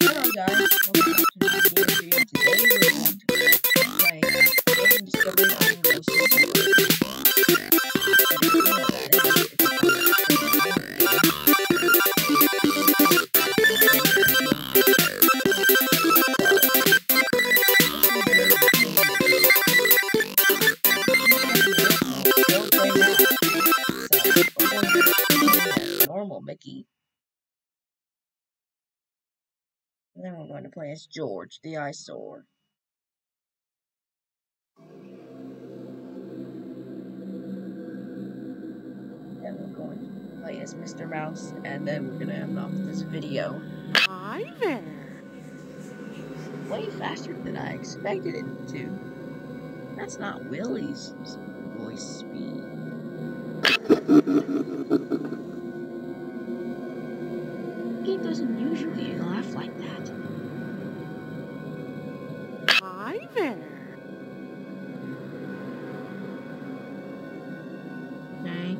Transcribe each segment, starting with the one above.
Hello guys, welcome back to. Today we're going to be playing Ocean Discovery Ghost And then we're going to play as George, the eyesore. Then we're going to play as Mr. Mouse, and then we're going to end off this video. Hi there. Way faster than I expected it to. That's not Willie's voice speed. Doesn't usually laugh like that. Hi there. Okay.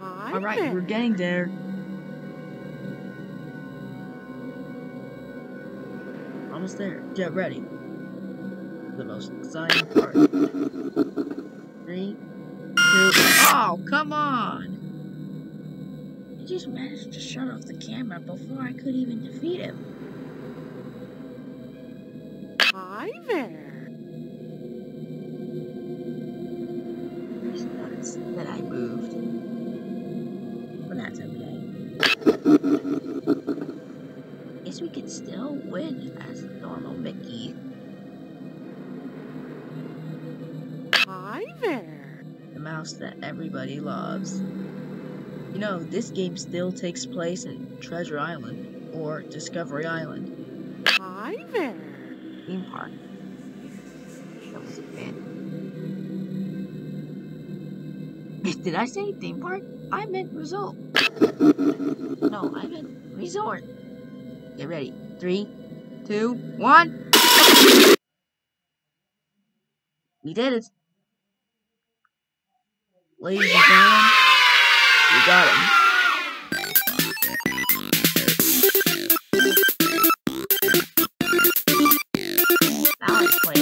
Hi Alright, there. we're getting there. Almost there. Get ready. The most exciting part. Three, two, oh, come on! He just managed to shut off the camera before I could even defeat him. Hi there. He's noticed that I moved. But that's okay. Guess we could still win as normal Mickey. Hi there. the mouse that everybody loves. You know, this game still takes place in Treasure Island or Discovery Island Hi there. theme park. That was abandoned. Did I say theme park? I meant resort. No, I meant resort. Get ready. Three, two, one. We did it. Ladies and gentlemen, got him. Play.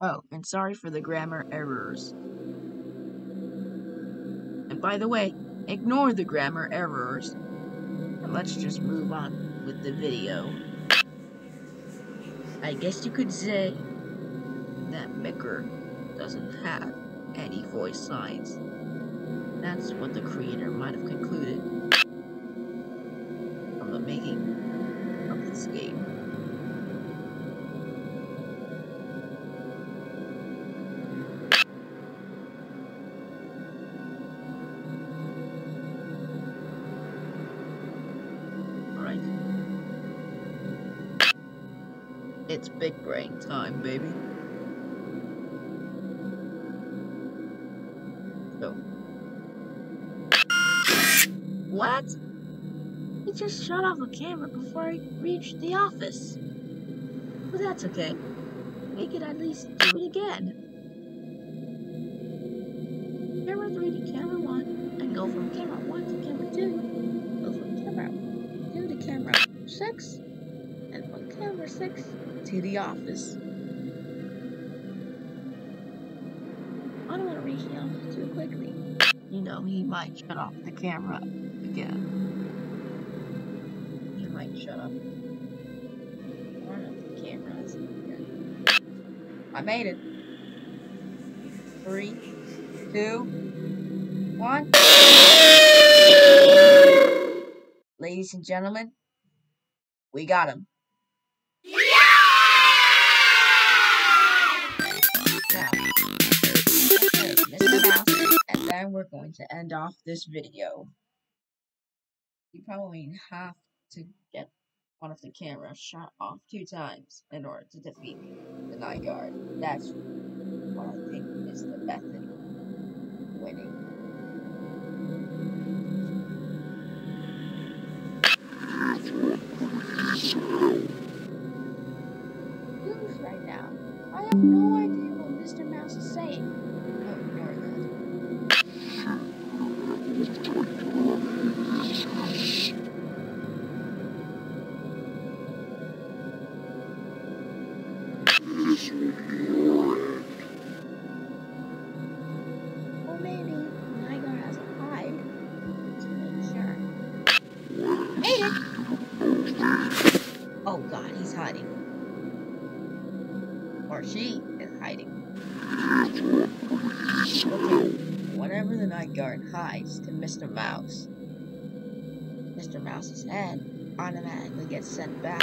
Oh, and sorry for the grammar errors. And by the way, ignore the grammar errors. And let's just move on with the video. I guess you could say that Micker doesn't have any voice signs. That's what the creator might have concluded from the making It's big brain time, baby. What? He just shut off the camera before I reached the office. But that's okay. We could at least do it again. Camera 3 to camera 1, and go from camera 1 to camera 2. Go from camera 2 to camera 6, and from camera 6 to the office. I don't want to reach office too quickly. You know, he might shut off the camera again. He might shut off one of the cameras. I made it. Three, two, one. Ladies and gentlemen, we got him. We're going to end off this video. You probably have to get one of the cameras shot off two times in order to defeat the night guard. That's what I think is the method of winning. Right now. I have no idea what Mr. Mouse is saying. Oh, this would be your end. Or maybe Nigar has a hide. To make sure. Aiden! Oh god, he's hiding. Or she is hiding. Okay. Whatever the night guard hides to Mr. Mouse, Mr. Mouse's head automatically gets sent back.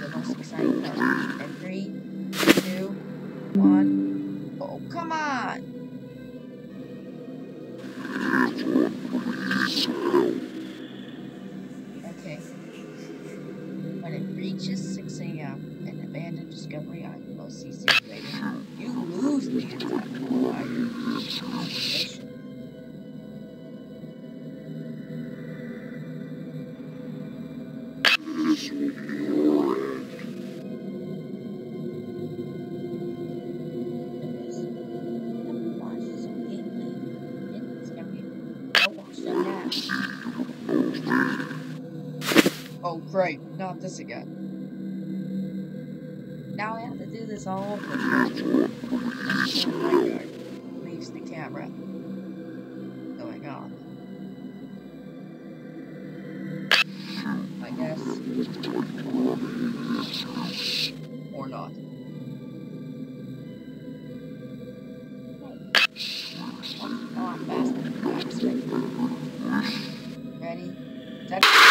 Oh great, not this again. Now I have to do this all over. Leaves the camera oh going on. I guess. Or not. Oh, I'm expected. Ready? Set.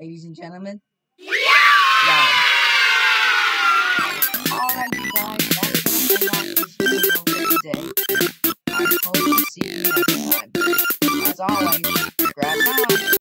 ladies and gentlemen. Yeah! yeah. All right, you guys, that's going to end off this video for today. I hope to see you next time. As always, grab on.